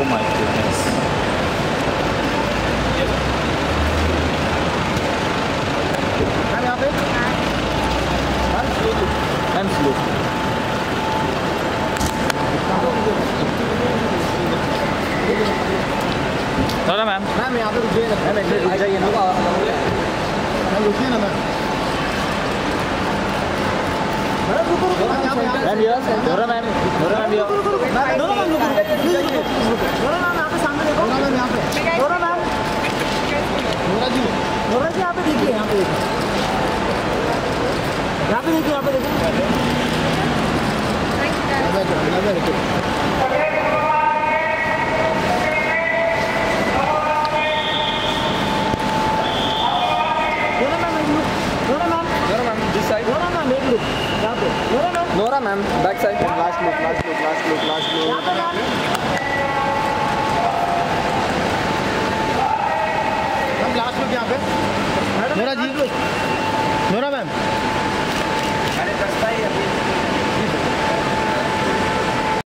Oh my goodness. Kann ich auch weg? Nein. Ganz flüssig. देखिए यहाँ पे देखिए यहाँ पे देखिए यहाँ पे देखिए Nora ma'am, back side, last look, last look, last look, last look. señora Gilbert.